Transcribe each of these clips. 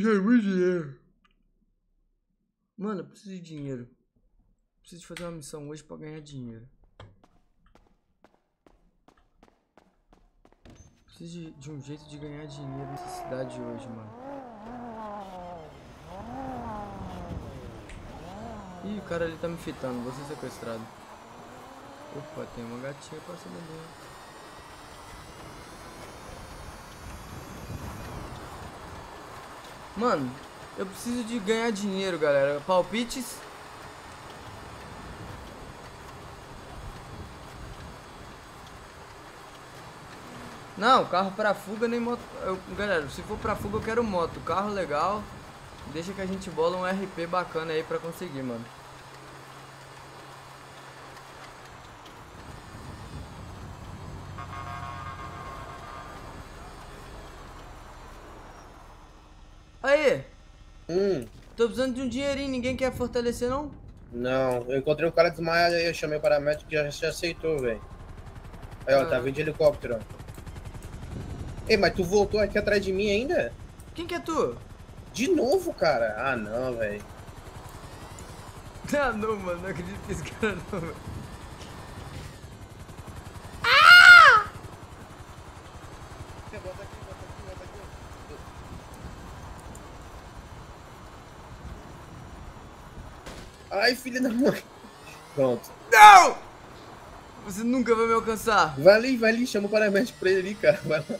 já é muito dinheiro. Mano, eu preciso de dinheiro. Preciso fazer uma missão hoje pra ganhar dinheiro. Preciso de, de um jeito de ganhar dinheiro nessa cidade hoje, mano. Ih, o cara ali tá me fitando, vou ser sequestrado. Opa, tem uma gatinha passando ali. Mano, eu preciso de ganhar dinheiro, galera. Palpites. Não, carro pra fuga nem moto. Eu, galera, se for pra fuga eu quero moto. Carro legal. Deixa que a gente bola um RP bacana aí pra conseguir, mano. Aí, Hum, tô precisando de um dinheirinho, ninguém quer fortalecer não? não. Eu encontrei um cara desmaiado aí, eu chamei o paramédico que já, já aceitou, velho. Aí, ó, tá Ah. vindo de helicóptero, ó. Ei, mas tu voltou aqui atrás de mim ainda? Quem que é tu? De novo, cara? Ah, não, velho. Ah não, mano, não acredito nesse cara não, velho. Bota aqui, bota aqui, bota aqui. Ai, filha da mãe. Pronto. Não! Você nunca vai me alcançar. Vai ali, vai ali, chama o paramédico pra ele ali, cara. Vai lá.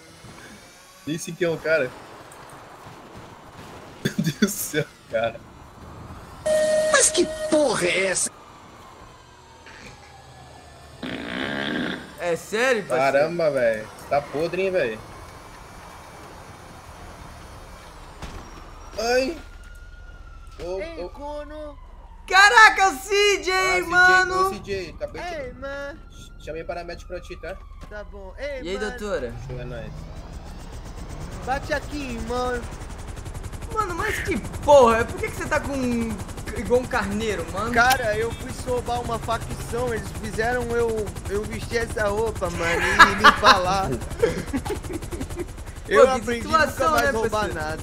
Esse que é o cara. Meu Deus do céu, cara. Mas que porra é essa? É sério, parceiro? Caramba, velho. Você tá podre, hein, velho. Ai. Ô. Kuno! Caraca, o CJ, Ah, CJ, mano! ô, CJ, acabei de... Ei, man! Chamei paramédico pra ti, tá? Tá bom. Ei, E aí, mano, doutora? Show, é nóis. Bate aqui, mano. Mano, mas que porra? Por que, que você tá com um- igual um carneiro, mano? Cara, eu fui sobar uma facção, eles fizeram eu, eu vestir essa roupa, mano, e me falar. eu que aprendi situação, nunca mais né, roubar parceiro? nada.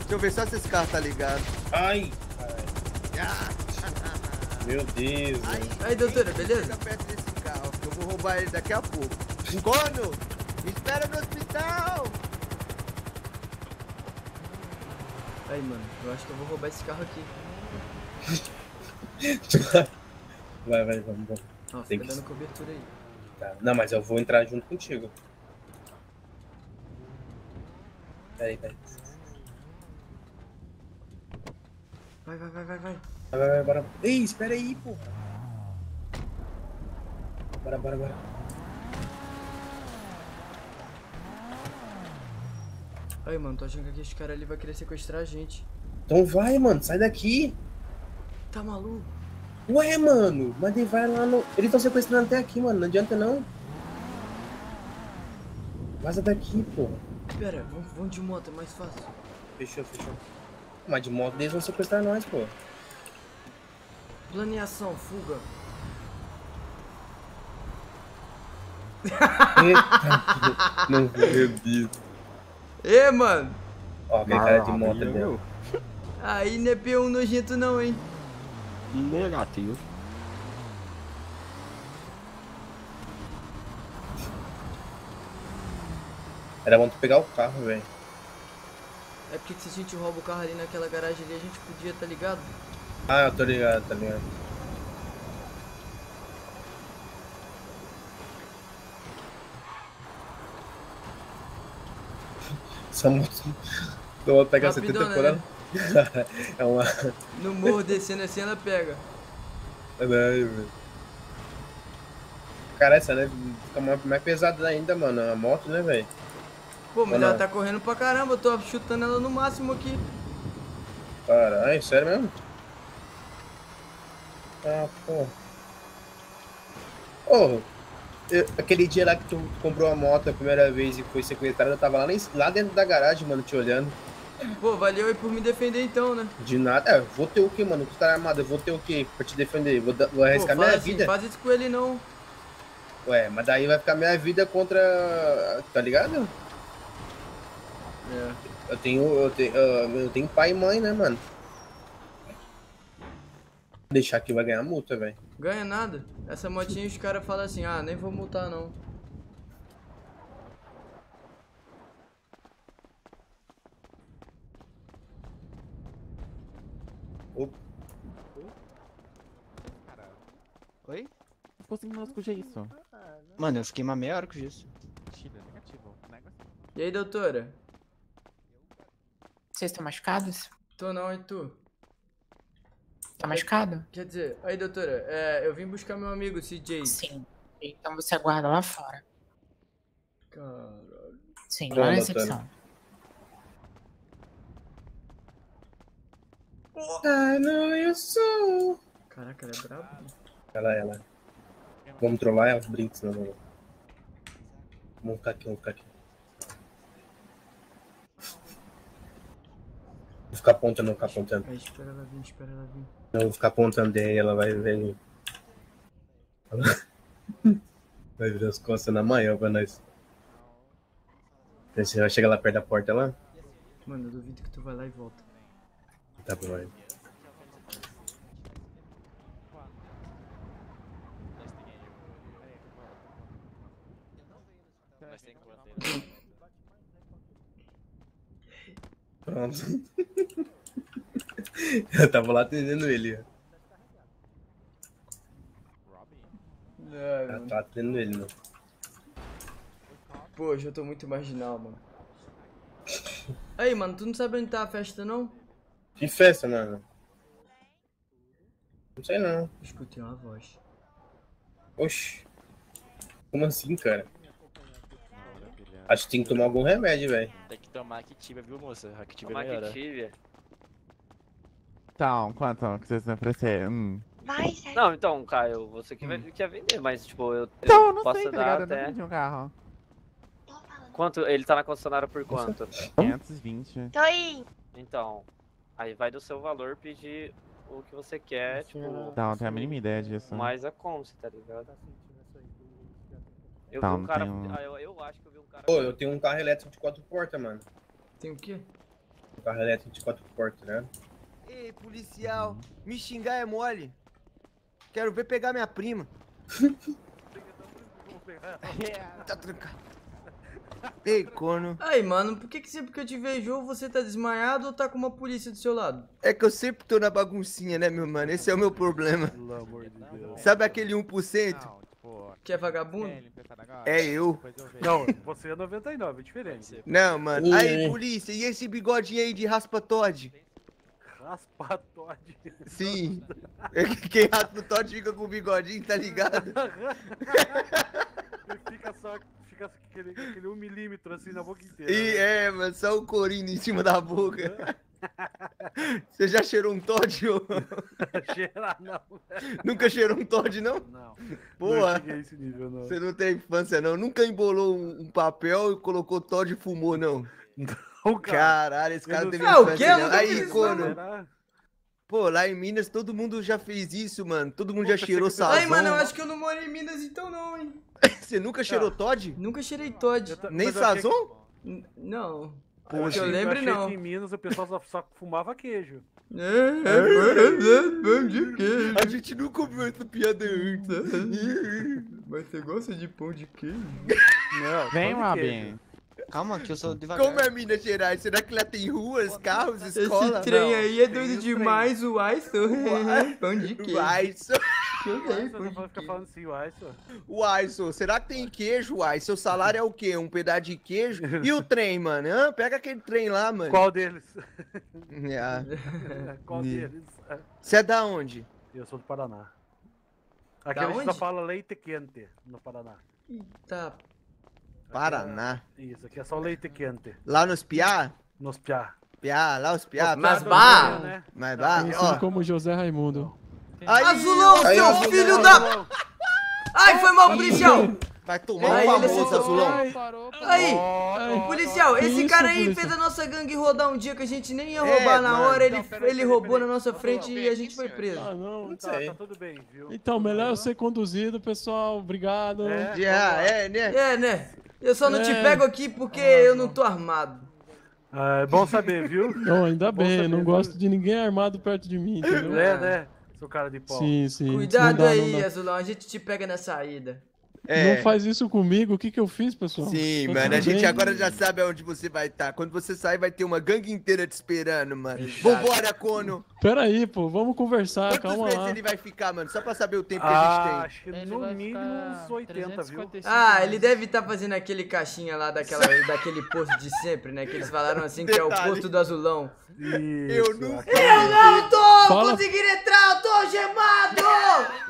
Deixa eu ver só se esse carro tá ligado. Ai. Meu Deus, Aí. Aí, doutora, beleza? Perto desse carro, que eu vou roubar ele daqui a pouco. Cono, me espera no hospital. Aí, mano, eu acho que eu vou roubar esse carro aqui. Vai, vai, vamos, vamos. Ó, Tem fica que- dando cobertura aí. Tá. Não, mas eu vou entrar junto contigo. Peraí, peraí. Vai, vai, vai, vai, vai. Vai, vai, vai, bora. Ei, espera aí, porra. Bora, bora, bora. Aí, mano, tô achando que esse cara ali vai querer sequestrar a gente. Então vai, mano, sai daqui. Tá maluco? Ué, mano, mas ele vai lá no. Eles estão sequestrando até aqui, mano. Não adianta não. Vaza daqui, porra. Pera, vamos, vamos de moto, é mais fácil. Fechou, fechou. Mas de moto eles vão sequestrar nós, pô. Planeação, fuga. Eita, não, meu Deus. Ê, mano! Ó, aquele cara de moto deu. Aí não é P1 nojento não, hein? Negativo. Era bom tu pegar o carro, velho. É porque se a gente rouba o carro ali naquela garagem ali, a gente podia, tá ligado? Ah, eu tô ligado, tá ligado. Essa moto. Eu vou pegar 70 Rapidona, por né? hora. É uma. No morro descendo assim, ela pega. Ai, velho. Cara, essa né, fica mais pesada ainda, mano. A moto, né, velho? Pô, mas não? ela tá correndo pra caramba, eu tô chutando ela no máximo aqui. Caralho, sério mesmo? Ah, pô. Ô, eu- aquele dia lá que tu comprou a moto a primeira vez e foi sequestrado, eu tava lá, lá dentro da garagem, mano, te olhando. Pô, valeu aí por me defender então, né? De nada. É, vou ter o que, mano? Tu tá armado, eu vou ter o que pra te defender? Vou, vou Pô, arriscar fala minha assim, vida? faz isso com ele não. Ué, mas daí vai ficar minha vida contra. Tá ligado? É. Eu tenho, eu tenho, eu tenho pai e mãe, né, mano? Deixar aqui vai ganhar multa, velho. Ganha nada. Essa motinha os caras falam assim, ah, nem vou multar não. Oi? Consegui mais com isso. Mano, eu fiquei uma meia hora com isso. E aí, doutora? Vocês estão machucados? Tô não, e tu? Tá machucado? Quer dizer, aí, doutora, é, eu vim buscar meu amigo CJ. Sim. Então você aguarda lá fora. Caralho. Sim, lá na recepção. Ah, não, eu sou. Caraca, ela é brabo. Ela, ela. Vamos trollar ela? Brinks, não, não. não. Vamos ficar aqui, vamos ficar aqui. Ficar apontando, não ficar apontando. Aí, espera ela vir, espera ela vir. Não, vou ficar apontando daí ela vai ver. Vai virar as costas na manhã pra nós. Você vai chegar lá perto da porta lá? Mano, eu duvido que tu vai lá e volta. Tá bom, aí. Pronto. Eu tava lá atendendo ele. ó. Ai, Eu mano. tava atendendo ele, não. Pô, hoje eu tô muito marginal, mano. Aí, mano, tu não sabe onde tá a festa, não? Que festa, mano? Não sei não. Escutei uma voz. Oxi. Como assim, cara? Acho que tem que tomar algum remédio, velho. Tem que tomar Activia, viu, moça? Activia Tomar melhora. Activia. Então, quanto que vocês vão oferecer? Hum. Sai. Não, então, Caio, você que vai, quer vender, mas tipo, eu, Então, eu não posso sei, tá dar? Eu até. não um carro. Quanto? Ele tá na concessionária por quanto? 520. Tô aí. Então, aí vai do seu valor pedir o que você quer, tipo, Não, não tenho a mínima ideia disso. mais a Comce, tá ligado? Eu Tá, vi um cara. tenho- ah, eu, eu acho que eu vi um cara. Pô, eu tenho um carro elétrico de quatro portas, mano. Tem o quê? Um carro elétrico de quatro portas, né? Ei, policial, me xingar é mole. Quero ver pegar minha prima. Tá trancado. Ei, corno. Aí, mano, por que que sempre que eu te vejo ou você tá desmaiado ou tá com uma polícia do seu lado? É que eu sempre tô na baguncinha, né, meu mano? Esse é o meu problema. Pelo amor de Deus. Sabe aquele 1%? Não, Que é vagabundo? É eu. Não, você é 99, é diferente. Não, mano. Ih. Aí, polícia, e esse bigodinho aí de raspa Todd? Raspa Todd. Sim. É que Quem raspa o Todd fica com o bigodinho, tá ligado? Ele fica só. Fica aquele, aquele 1 milímetro assim na boca inteira. E é, mano, só o corinho em cima da boca. Você já cheirou um Todd? ô? Cheirar, não. Nunca cheirou um Todd, não? Não. Porra. Não cheguei a esse nível, não. Você não tem infância, não? Nunca embolou um, papel e colocou Todd e fumou, não? O cara. Caralho, esse cara teve não- Ah, o infância, quê? Não. Aí, fiz isso, corno. Será? Pô, lá em Minas todo mundo já fez isso, mano. Todo mundo já cheirou Aí, sazão. mano, eu acho que eu não moro em Minas então não, hein? Você nunca cheirou Ah. Todd? Nunca cheirei Todd. Nem sazon? Não. Eu que eu lembre, achei não. que em Minas o pessoal só, só fumava queijo. Pão de queijo. A gente nunca ouviu essa piada antes. Mas você gosta de pão de queijo? Não, Vem. Robin. Calma, que eu sou devagar. Como é Minas Gerais? Será que lá tem ruas, carros, escola? Esse trem Não. aí é doido trem. demais, o Aiso. Pão de queijo. Assim, uai, só. Uaiso, será que tem queijo, Uaiso? Seu salário é o quê? Um pedaço de queijo? E o trem, mano? Hã? Pega aquele trem lá, mano. Qual deles? Ah. Qual deles? Você é da onde? Eu sou do Paraná. Aqui Da a gente só onde? fala leite quente no Paraná. Eita, Paraná. Isso, aqui é só leite quente. Lá nos Piá? Nos piá. Piá, lá os Piá. Mas bah! Né? Mas bah, Conhecido ó. como José Raimundo. Aí, Azulão, Aí, seu Azulão. filho da... Ai, foi mal, policial! Vai tomar Aí, um famoso, acertou. Azulão. Aí, Ai, policial, esse isso, cara aí polícia? fez a nossa gangue rodar um dia que a gente nem ia É, roubar na mano. hora, ele, ele roubou na nossa frente e a gente foi preso. Ah, não. Não Tá, sei. tá tudo bem, viu? Então, melhor eu ser conduzido, pessoal. Obrigado. É, Já, é, né? É, né? Eu só não te É. pego aqui porque eu não tô armado. Ah, é bom saber, viu? Não, ainda Bom bem, eu não saber, gosto de ninguém armado perto de mim, entendeu? É, né? Seu cara de pau. Sim, sim. Cuidado dá, aí. Azulão, a gente te pega na saída. É. Não faz isso comigo, o que que eu fiz, pessoal? Sim, Tá mano, a gente bem? agora já sabe aonde você vai estar. Quando você sair, vai ter uma gangue inteira te esperando, mano. Exato. Vambora, Cono. Pera aí, pô, vamos conversar, Quantos calma meses lá. ele vai ficar, mano? Só pra saber o tempo Ah, que a gente acho que no mínimo uns 80, viu? 355 Ah, ele deve estar fazendo aquele caixinha lá daquela, daquele posto de sempre, né? Que eles falaram assim que é o posto do azulão. Isso, Eu não Eu não tô Fala- conseguindo entrar, eu tô gemado!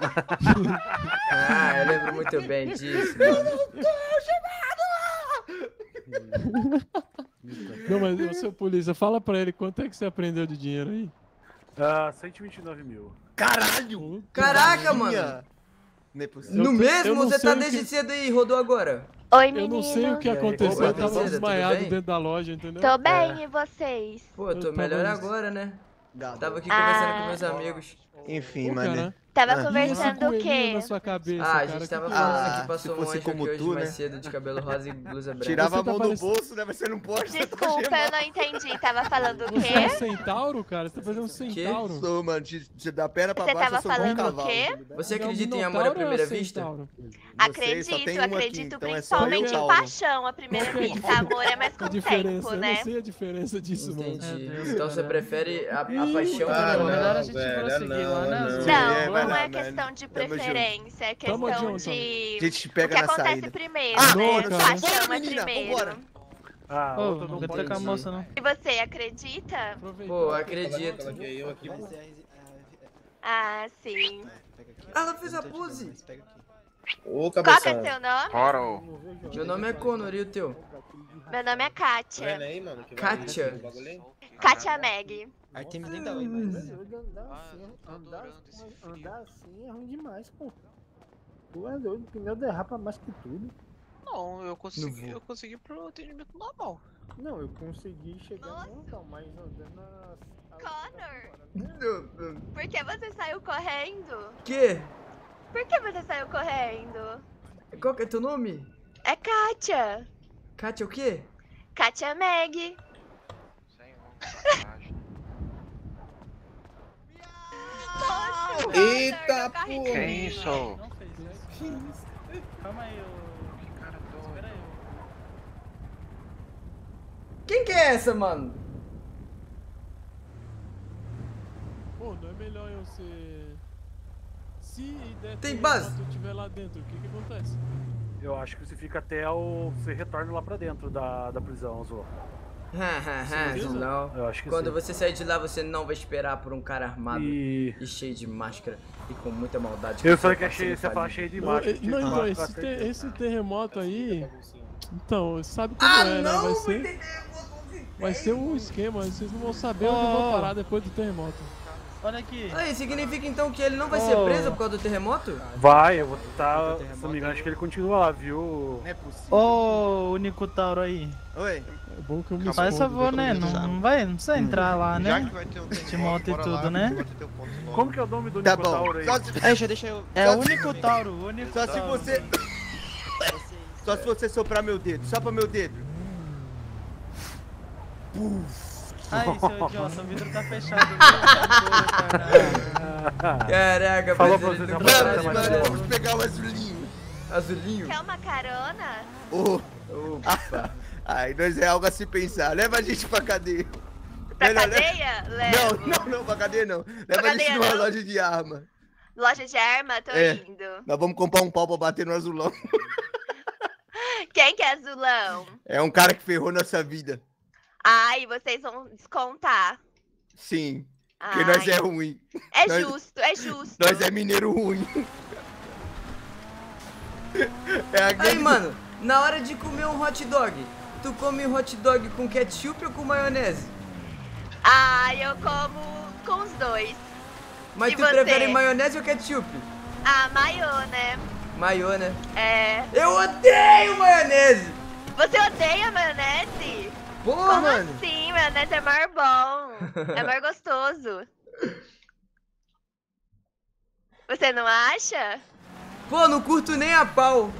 ah, eu lembro muito bem mano. Não, mas ô, seu polícia, fala pra ele quanto é que você aprendeu de dinheiro aí. Ah, 129 mil. Caralho! Caraca, Minha. mano. Não é possível. No Eu- eu mesmo não você tá o desde que- cedo aí, rodou agora. Oi, Eu menino. não sei o que aconteceu, opa, eu tava desmaiado dentro da loja, entendeu? Tô bem, e vocês? Pô, Eu tô tava melhor nesse- agora, né? Tava aqui conversando Ah. com meus amigos. Enfim, Pô, mano. Tava Ah. conversando o quê? na sua cabeça, Ah, a gente tava que- falando Ah, que passou se um anjo como tu, mais né? cedo de cabelo rosa e blusa branca. Tirava Você a tá mão parecendo- do bolso, né? Você não pode. tá Desculpa, eu não entendi. Tava falando o Você é um quê? centauro, cara? Você tá fazendo um centauro. Sou, mano. de- de- Da perna pra Você baixo, tava eu sou igual um falando o cavalo. quê? Você É um acredita em amor à é primeira um vista? Não Acredito, um acredito então é eu principalmente em paixão à primeira é vista. Amor é mais com tempo, eu né? não sei a diferença disso, mano. Entendi. Então você cara. prefere a, paixão Ah, do não, melhor a gente velho, prosseguir não, não. Não, É, não é mano. questão de preferência, é questão de. A gente O pega que na acontece saída. primeiro, Ah, né? Paixão Bora, é menina, primeiro. Ah, outra não ter com a moça, não. E você acredita? Pô, acredito. Ah, sim. Ela fez a pose. Ô, Qual que é cabeção. seu nome? Oro. Meu nome é Conor, e o teu? Meu nome é Kátia. que Kátia. o? Kátia Meg. Artemis nem tava aí, mas... Andar, andar assim é ruim demais, pô. Tu é doido, o pneu derrapa mais que tudo. Não, eu consegui, eu consegui pro atendimento normal. Não, eu consegui chegar no local, mas andando a... Connor, por que você saiu correndo? Que? Por que você saiu correndo? Qual que é teu nome? É Kátia. Kátia o quê? Kátia Meg. Eita, Connor, meu carro pô. Que isso? Calma aí, ô. Cara, Espera aí. Quem que é essa, mano? Pô, não é melhor eu ser... Se der Tem base? eu estiver lá dentro, o que que acontece? Eu acho que você fica até o. Você retorna lá pra dentro da, da prisão, Azul. Não. Eu acho que Quando sim. você sair de lá, você não vai esperar por um cara armado E. e cheio de máscara e com muita maldade. Eu falei que achei, passando você fala cheio de Não, máscara. não, então, esse, esse terremoto aí... Então, sabe como Ah, é, né? não, Vai vai ser, vai ser um esquema, vocês não vão saber onde Oh. vão parar depois do terremoto. Olha aqui. Aí, significa então que ele não vai ser Oh. preso por causa do terremoto? Vai, eu vou tentar. Se não me engano, acho que ele continua lá, viu? Não é possível. Ô, único Tauro aí. Oi. É bom que eu me Faz favor, né? Não, não vai, não precisa entrar lá, Já né? que vai ter um Te monta e tudo, lá, né? o. Como que é o nome do Tá Nicotauro aí? Só se, Deixa, deixa eu... É o se- único Tauro, o único Só se você... Só se você soprar meu dedo. Só pra meu dedo. Ai, seu idiota, o vidro tá fechado. Tá caralho. Caraca, Falou pra ele você não já vai falou, parar né, de mas fazer. é. Vamos pegar o azulinho. Azulinho? Quer uma carona? Ô. Opa. Ai, nós é algo a se pensar. Leva a gente pra cadeia. Pra Melhor, leva- cadeia? Levo. Não, não, não, pra cadeia não. Leva a gente cadeia, numa não? loja de arma. Loja de arma? Tô É. indo. Nós vamos comprar um pau pra bater no azulão. Quem que é azulão? É um cara que ferrou nossa vida. Ai, vocês vão descontar. Sim. Porque Ai. nós é ruim. É nós- justo, é justo. Nós é mineiro ruim. É a Aí, mano, na hora de comer um hot dog, tu come hot dog com ketchup ou com maionese? Ai, eu como com os dois. Mas E tu você? prefere maionese ou ketchup? Ah, maiô, né? Maiô, né? É. Eu odeio maionese! Você odeia maionese? Pô, Como mano! assim? Maionese é mais bom. É mais gostoso. Você não acha? Pô, não curto nem a pau.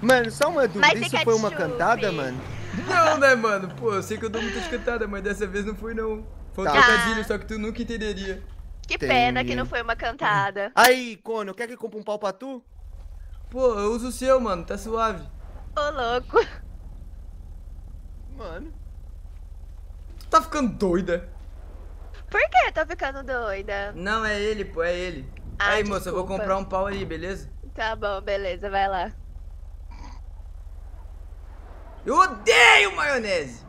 Mano, só uma dúvida. Mas Isso foi uma cantada, mano? Não, né, mano? Pô, eu sei que eu dou muita escutada, mas dessa vez não fui, não. Foi um Tá. trocadilho, só que tu nunca entenderia. Que pena que não foi uma cantada. Aí, Cono, quer que eu compre um pau pra tu? Pô, eu uso o seu, mano, tá suave. Ô, louco. Mano. Tu tá ficando doida? Por que tá ficando doida? Não, é ele, pô, é ele. Ah, aí, moça, eu vou comprar um pau aí, beleza? Tá bom, beleza, vai lá. Eu odeio maionese!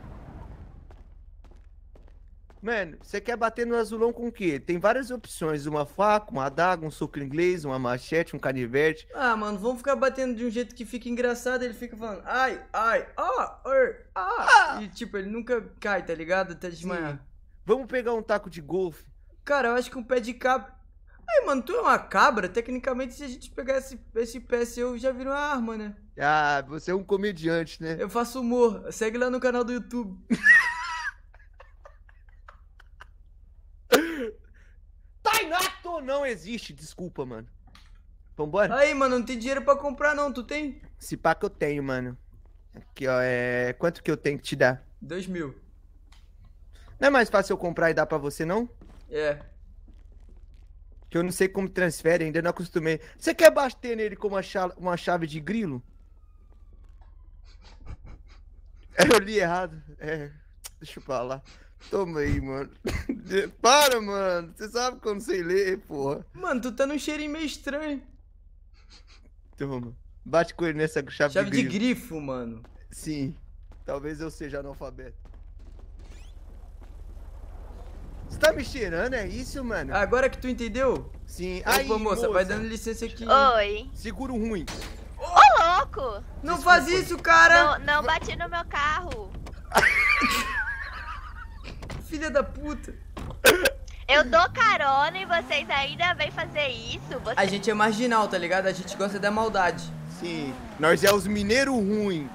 Mano, você quer bater no azulão com o quê? Tem várias opções. Uma faca, uma adaga, um soco inglês, uma machete, um canivete. Ah, mano, vamos ficar batendo de um jeito que fica engraçado. Ele fica falando, ai, ai, ah, er, ah. E tipo, ele nunca cai, tá ligado? Até desmaiar. Vamos pegar um taco de golfe. Cara, eu acho que um pé de cabra. Aí, mano, tu é uma cabra? Tecnicamente, se a gente pegar esse, esse pé seu, já vira uma arma, né? Ah, você é um comediante, né? Eu faço humor. Segue lá no canal do YouTube. Tainato não existe, desculpa, mano. Vambora? Aí, mano, não tem dinheiro pra comprar, não. Tu tem? Se pá que eu tenho, mano. Aqui, ó, é... Quanto que eu tenho que te dar? Dois mil. Não é mais fácil eu comprar e dar pra você, não? É. Que eu não sei como transfere, ainda não acostumei. Você quer bater nele com uma, cha- uma chave de grilo? Eu li errado. É, deixa eu falar. Toma aí, mano. Para, mano. Você sabe que eu não sei ler, porra. Mano, tu tá num cheirinho meio estranho. Toma. Bate com ele nessa chave, Chave de de grilo. grifo, mano. Sim. Talvez eu seja analfabeto. Você tá me cheirando, é isso, mano? Agora que tu entendeu? Sim. Opa, Aí, moça, vai dando licença aqui. Oi. Seguro ruim. Ô, louco! Não faz isso, cara! Não, não bati no meu carro. Filha da puta. Eu dou carona e vocês ainda vêm fazer isso? Você- A gente é marginal, tá ligado? A gente gosta da maldade. Sim. Nós é os mineiros ruins.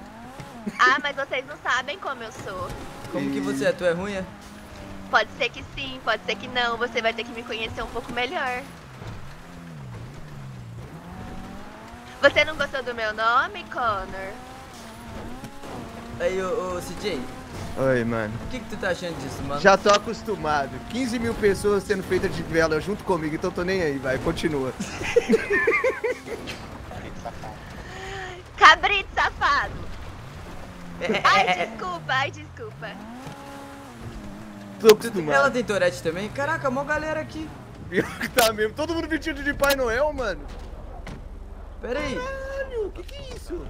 Ah, mas vocês não sabem como eu sou. Como que você é? Tu é ruim, é? Pode ser que sim, pode ser que não. Você vai ter que me conhecer um pouco melhor. Você não gostou do meu nome, Connor? Aí, ô, ô CJ, Oi, mano. o que que tu tá achando disso, mano? Já tô acostumado. 15 mil pessoas sendo feitas de vela junto comigo, então tô nem aí, vai, continua. Cabrito safado! Ai, desculpa, ai, desculpa. Tô acostumado. Ela tem Tourette também? Caraca, mó galera aqui. Pior que tá mesmo. Todo mundo vestido de Pai Noel, mano. Pera aí. Caralho, que que é isso?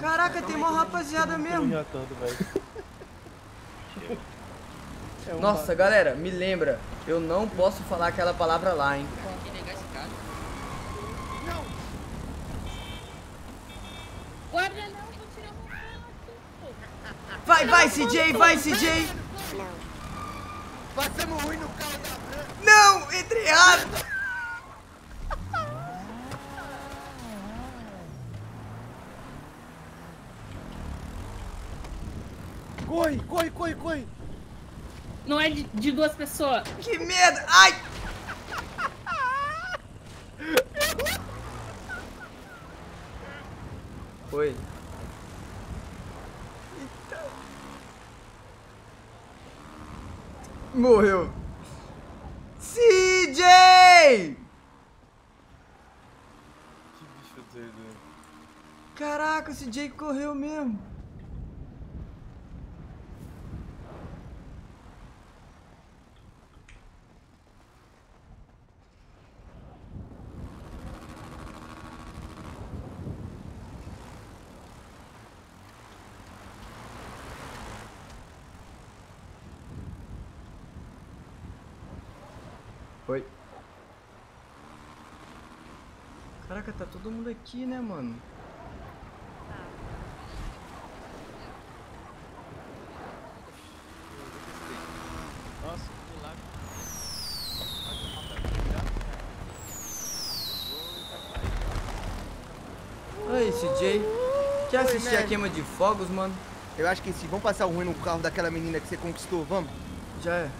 Caraca, tem mó rapaziada mesmo. É Nossa, galera, me lembra. Eu não posso falar aquela palavra lá, hein? Guarda não, vou tirar uma Vai, vai, CJ, vai, CJ. Passamos ruim no carro da Branca. Não, entrei errado. Corre, corre, corre, corre. Não é de, de duas pessoas. Que merda! Ai! Oi. Morreu. CJ! Que bicho doido. Caraca, o CJ correu mesmo. Todo mundo aqui, né, mano? Nossa, que CJ. Quer assistir a queima de fogos, mano? Eu acho que sim. Vamos passar o ruim no carro daquela menina que você conquistou, vamos? Já é.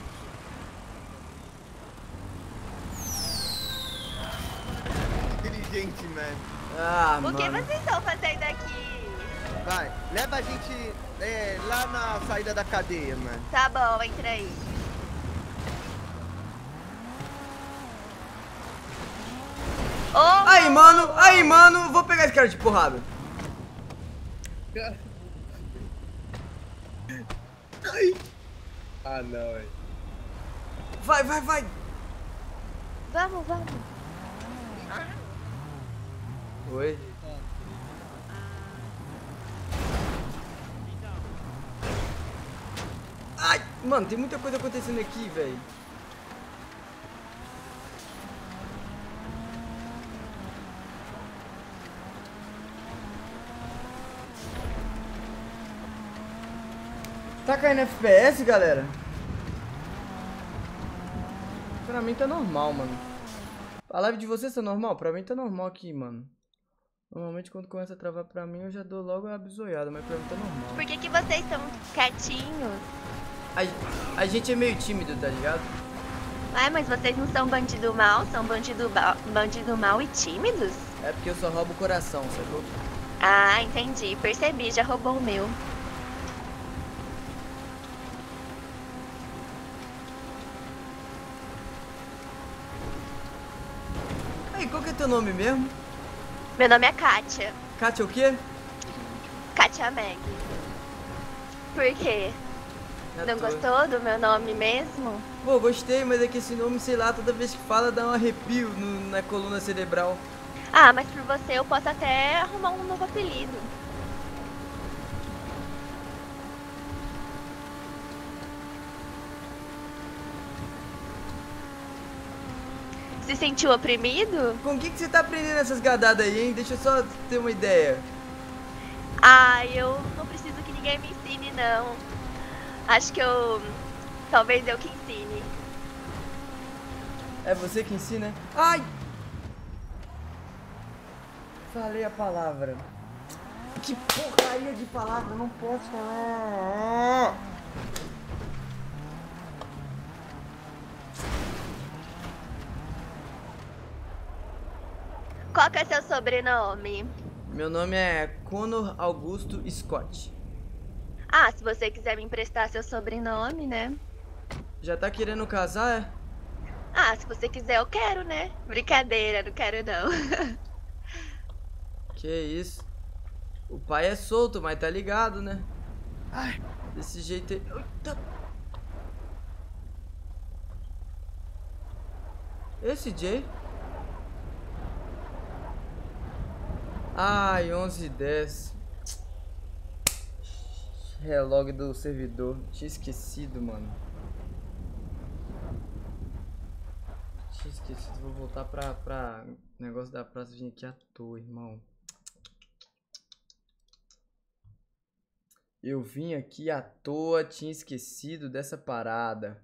Inteligente, mano. Ah, O que mano. vocês estão fazendo aqui? Vai, leva a gente é, lá na saída da cadeia, mano. Tá bom, entra aí. Ô, Aí, mano, aí, mano, vou pegar esse cara de porrada. Ai. Ah, não, velho. Vai, vai, vai. Vamos, vamos. Oi. Ai, mano, tem muita coisa acontecendo aqui, velho. Tá caindo FPS, galera? Pra mim tá normal, mano. A live de vocês tá normal? Pra mim tá normal aqui, mano. Normalmente quando começa a travar pra mim eu já dou logo a bisoiada, mas pra mim tá normal. Por que, que vocês estão quietinhos? A, a gente é meio tímido, tá ligado? Ai, mas vocês não são bandido mal? São bandido, ba- bandido mal e tímidos? É porque eu só roubo o coração, sacou? Ah, entendi. Percebi, já roubou o meu. Aí, qual que é teu nome mesmo? Meu nome é Kátia. Kátia o quê? Kátia Meg. Por quê? À Não gostou do meu nome mesmo? Pô, gostei, mas é que esse nome, sei lá, toda vez que fala dá um arrepio no- na coluna cerebral. Ah, mas por você eu posso até arrumar um novo apelido. Se sentiu oprimido? Com o que, que você tá aprendendo essas gadadas aí, hein? Deixa eu só ter uma ideia. Ah, eu não preciso que ninguém me ensine, não. Acho que eu. Talvez eu que ensine. É você que ensina? Ai! Falei a palavra. Que porcaria de palavra, não posso falar. Qual que é seu sobrenome? Meu nome é Conor Augusto Scott. Ah, se você quiser me emprestar seu sobrenome, né? Já tá querendo casar, é? Ah, se você quiser, eu quero, né? Brincadeira, não quero não. Que isso? O pai é solto, mas tá ligado, né? Ai, desse jeito. Eita. Esse Jay? Ai, 11 e 10. Relog do servidor. Tinha esquecido, mano. Tinha esquecido. Vou voltar pra, pra negócio da praça vir aqui à toa, irmão. Eu vim aqui à toa, tinha esquecido dessa parada.